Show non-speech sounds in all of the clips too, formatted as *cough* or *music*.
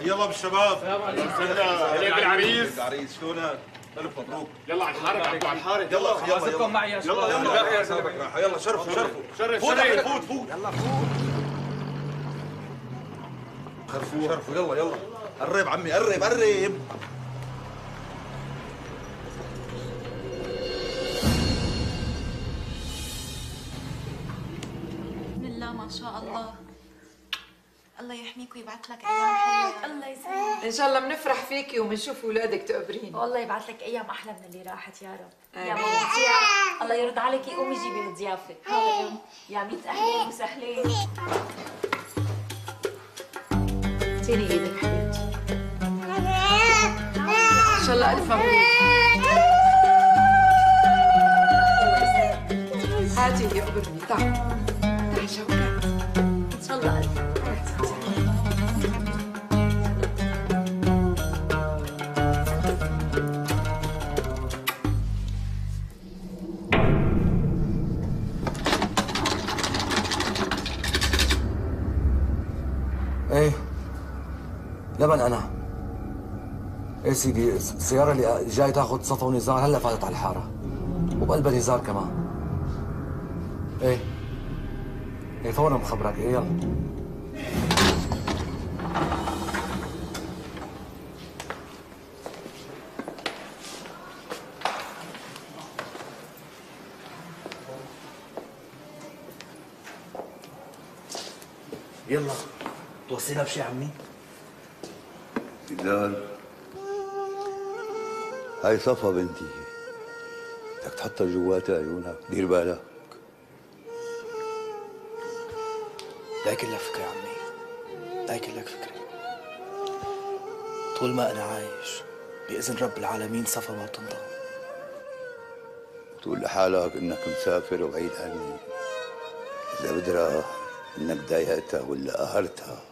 حيا الله بالشباب. السلام عليكم. بالعريس العريس. شلونك؟ ألف مبروك. يلا على الحارة على الحارة يلا يلا يلا معي يا يلا يلا. يلا يلا يلا شرفوا شرفوا شرف. فوت شرف. فوت فوت يلا فوت. شرفوا شرفوا يلا يلا. قرب عمي قرب قرب. بسم الله ما شاء الله. الله يحميك ويبعث لك أيام حلوة. الله يسعدك. إن شاء الله بنفرح فيكي وبنشوف اولادك تقبرين والله يبعث لك أيام أحلى من اللي راحت يا رب. يا. ماما ضياف الله يرضى عليكي قومي جيبي الضيافه يا ميت أهلين وسهلين. اعطيني إيدك حبيبتي. إن شاء الله ألف مبروك. هاتي اللي قبرني تعال. تعال شوكات لبن أنا. إيه سيدي السيارة اللي جاي تاخذ صفا ونزار هلا فاتت على الحارة. وبقلبها نزار كمان. إيه. إيه فورا مخبرك. إيه يلا. يلا. توصينا بشي عمي؟ بلال هاي صفا بنتي. بدك تحطها جوات عيونك دير بالك. لا لك فكرة عمي. لا لك فكرة. طول ما أنا عايش بإذن رب العالمين صفا ما بتنضم تقول لحالك إنك مسافر وبعيد عني. إذا بدرى إنك ضايقتها ولا قهرتها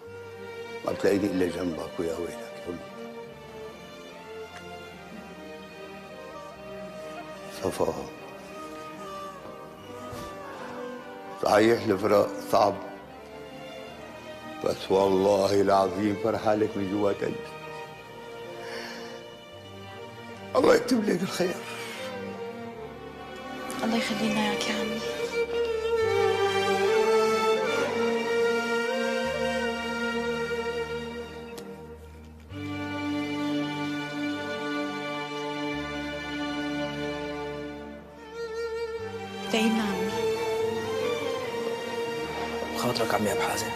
ما بتلاقيني إلا جنبك ويا وينك صفا. صحيح الفراق صعب. بس والله العظيم فرحانك من جوات قلبي. الله يكتب لك الخير. الله يخلي لنا اياك يا عمي. دايما عمي بخاطرك عمي أبو حازم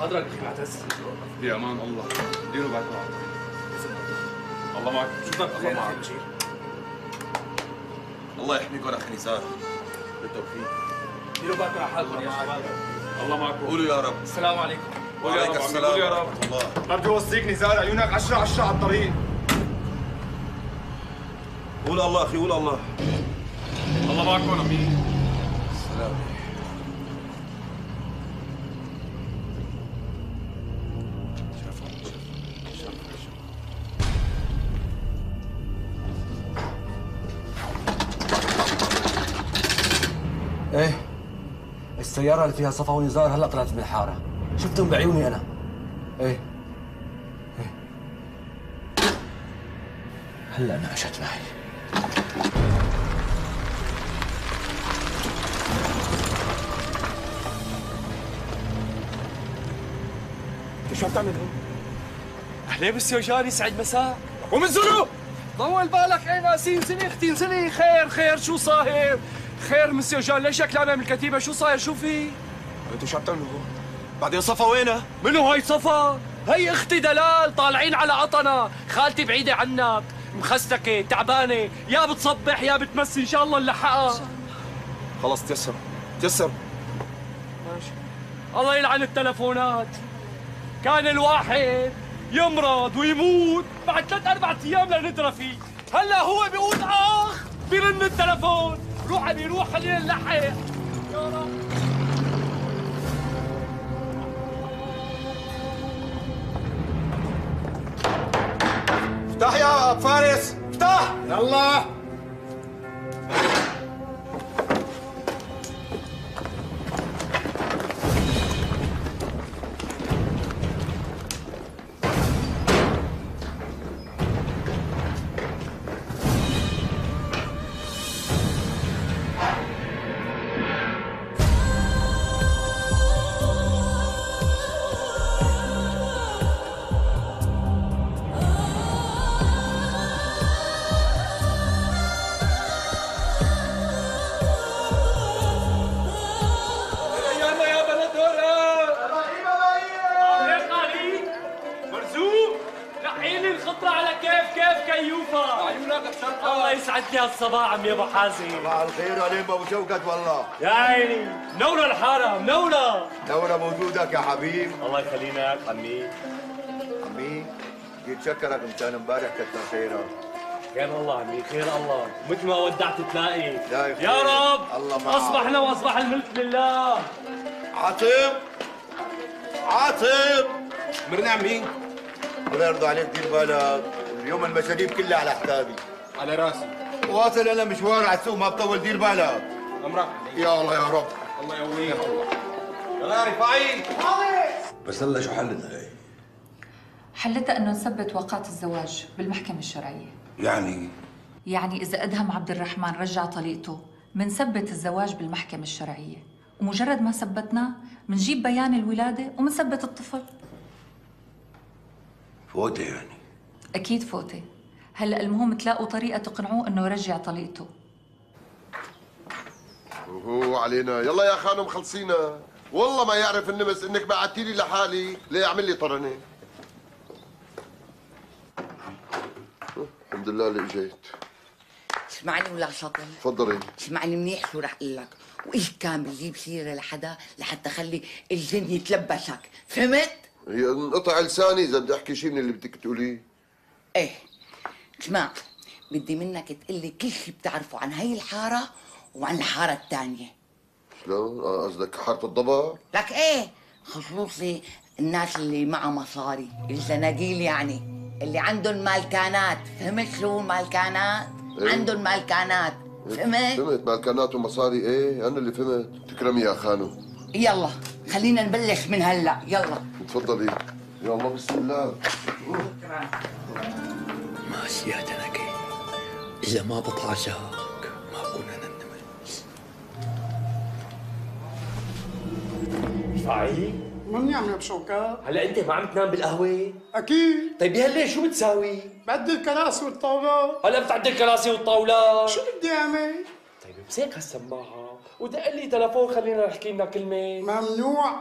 حضرتك أخي معتز بامان الله. ديروا بعد بعض الله معك. شو بدك الله معك. الله يحميكم أخي نزار بالتوفيق. ديروا بالكم على حالكم يا شباب الله معكم قولوا يا رب. السلام عليكم. قول يا رب السلام قول يا رب. برجو اوصيك نزار عيونك عشرة عشرة على الطريق. قول الله أخي قول الله. الله معكم آمين. سلام إيه السيارة اللي فيها صفا ونزار هلا طلعت من الحارة. شفتهم بعيوني أنا. إيه. إيه. هلا ناقشت معي. شو عم تعمل هون؟ اهلين مسيو جان يسعد مساك ومنزلوا طول بالك إيه ناسي انزلي أختي انزلي. خير خير شو صاير؟ خير مسيو جان ليش هيك لامع من الكتيبه شو صاير؟ شو في؟ أنتوا شو عم تعملوا هون؟ بعدين صفا وينها؟ منو هاي صفا؟ هي أختي دلال طالعين على عطنا خالتي بعيدة عنك. مخستكة تعبانة. يا بتصبح يا بتمسي. إن شاء الله نلحقها. خلص تيسر. تيسر. ماشي. الله يلعن التلفونات. كان الواحد يمرض ويموت بعد ثلاث أربع أيام لندرى فيه. هلا هو بيقول آخ بيرن التلفون. روح أبي روح خلينا نلحق. يا رب. افتح يا ابو فارس افتح يا الصباح عمي أبو حازم. صباح الخير عليك أبو شوكت والله. يا عيني. منورة الحارة منورة دورة موجودك يا حبيب. الله يخلينا اياك عمي. عمي جيت شكرك مشان امبارح كتر خيرك. خير الله عمي خير الله. مثل ما ودعت تلاقي. لا يا يا. رب. الله معك. أصبحنا وأصبح الملك لله. عاطف عاطف مرنا عمي. الله يرضى عليك دير بالك. اليوم المشاريب كلها على حسابي. على راسي. واصل أنا مشوار على السوق ما بطول دير بالك امرك يا الله يا رب. الله يقويك يلا يا رفاعي بس هلا شو حلنا هي؟ حلتها إنه نثبت وقات الزواج بالمحكمة الشرعية. يعني؟ يعني إذا أدهم عبد الرحمن رجع طليقته منثبت الزواج بالمحكمة الشرعية. ومجرد ما ثبتناه منجيب بيان الولادة ومنثبت الطفل. فوتة يعني. أكيد فوتة. هلأ المهم تلاقوا طريقة تقنعوه إنه يرجع طليقته؟ هو علينا. يلا يا خانم خلصينا والله ما يعرف النمس إنك بعتي لي لحالي ليه اعمل لي طرنة. الحمد لله اللي إجيت. اسمعني ولا شاطر تفضلي. اسمعني منيح شو رح أقول لك. وإيش كان بجيب سيرة لحدا لحتى خلي الجن يتلبسك؟ فهمت؟ هي انقطع لساني إذا بدي أحكي شيء من اللي بدك تقوليه. إيه. اسمع بدي منك تقلي كل شيء بتعرفه عن هي الحارة وعن الحارة الثانية شلون آه، قصدك حارة الضبع لك إيه؟ خصوصي الناس اللي معها مصاري الزناقيل يعني اللي عندهم مالكانات. فهمت شو مالكانات؟ إيه. عندهم مالكانات. فهمت؟ فهمت. مالكانات ومصاري إيه؟ أنا اللي فهمت. تكرمي يا خانم يلا خلينا نبلش من هلأ. يلا. تفضلي. يا الله بسم الله. ما سيادتك إذا ما بطعشاك ما بكون أنا النمس رفاعي مني عم بشوكات هلا أنت ما عم تنام بالقهوة؟ أكيد. طيب يا هلا شو بتساوي؟ بدي الكراسي والطاولات هلا بتعدي الكراسي والطاولات شو بدي أعمل؟ طيب امسك هالسماعة. ودق لي تلفون خلينا نحكي لنا كلمة. ممنوع.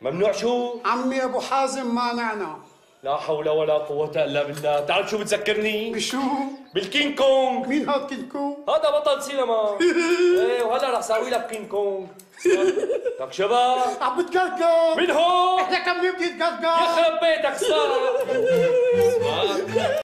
ممنوع شو؟ عمي أبو حازم مانعنا. لا حول ولا قوة إلا بالله، تعرف شو بتذكرني؟ بشو؟ بالكينج كونج مين هاد كلكم؟ هذا بطل سينما. *laughs* إيه. وهلا رح ساوي لك كينج كونج *laughs* لك شباب. عم بتقرقر مين هو؟ إحنا كم يوم يخرب تتقرقر بيتك صار. *laughs*